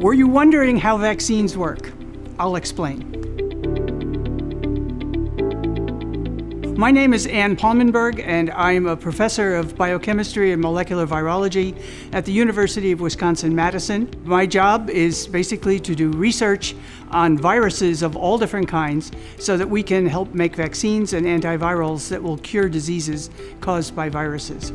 Were you wondering how vaccines work? I'll explain. My name is Ann Palmenberg, and I'm a professor of biochemistry and molecular virology at the University of Wisconsin Madison. My job is basically to do research on viruses of all different kinds so that we can help make vaccines and antivirals that will cure diseases caused by viruses.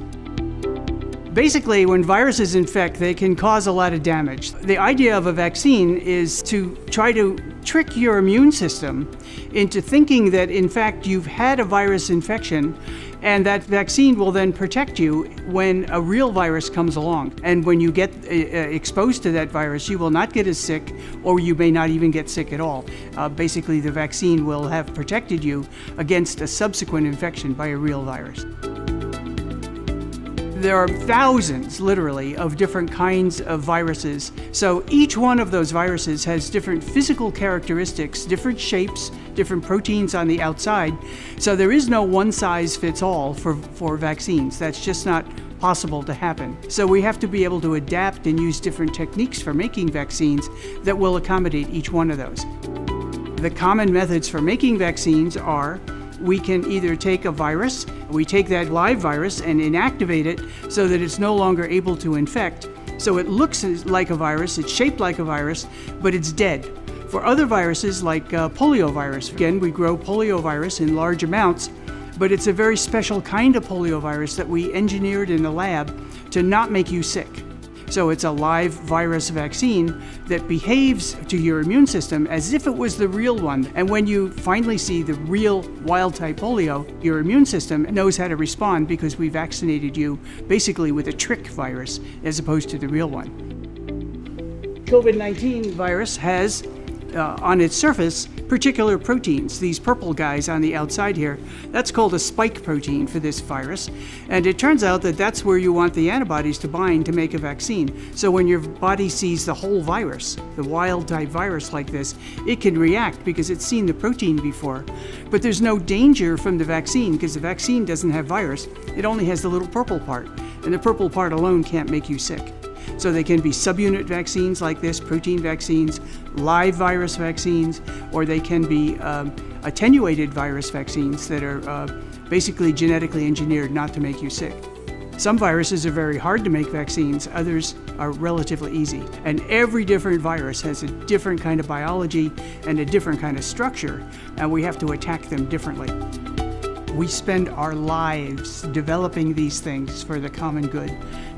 Basically, when viruses infect, they can cause a lot of damage. The idea of a vaccine is to try to trick your immune system into thinking that, in fact, you've had a virus infection and that vaccine will then protect you when a real virus comes along. And when you get uh, uh exposed to that virus, you will not get as sick, or you may not even get sick at all. Uh, basically, the vaccine will have protected you against a subsequent infection by a real virus. There are thousands, literally, of different kinds of viruses. So each one of those viruses has different physical characteristics, different shapes, different proteins on the outside. So there is no one size fits all for, for vaccines. That's just not possible to happen. So we have to be able to adapt and use different techniques for making vaccines that will accommodate each one of those. The common methods for making vaccines are we can either take a virus, we take that live virus and inactivate it so that it's no longer able to infect. So it looks like a virus, it's shaped like a virus, but it's dead. For other viruses like uh, poliovirus, again, we grow poliovirus in large amounts, but it's a very special kind of poliovirus that we engineered in the lab to not make you sick. So it's a live virus vaccine that behaves to your immune system as if it was the real one. And when you finally see the real wild type polio, your immune system knows how to respond because we vaccinated you basically with a trick virus as opposed to the real one. COVID 19 virus has uh, on its surface particular proteins, these purple guys on the outside here. That's called a spike protein for this virus. And it turns out that that's where you want the antibodies to bind to make a vaccine. So when your body sees the whole virus, the wild type virus like this, it can react because it's seen the protein before. But there's no danger from the vaccine because the vaccine doesn't have virus, it only has the little purple part. And the purple part alone can't make you sick. So they can be subunit vaccines like this, protein vaccines, live virus vaccines, or they can be um, attenuated virus vaccines that are uh, basically genetically engineered not to make you sick. Some viruses are very hard to make vaccines, others are relatively easy. And every different virus has a different kind of biology and a different kind of structure, and we have to attack them differently. We spend our lives developing these things for the common good.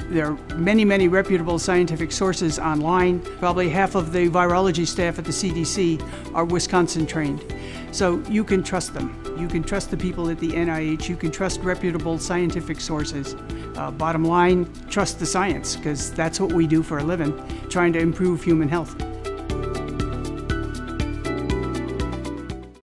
There are many, many reputable scientific sources online. Probably half of the virology staff at the CDC are Wisconsin trained. So you can trust them. You can trust the people at the NIH. You can trust reputable scientific sources. Uh, bottom line, trust the science, because that's what we do for a living, trying to improve human health.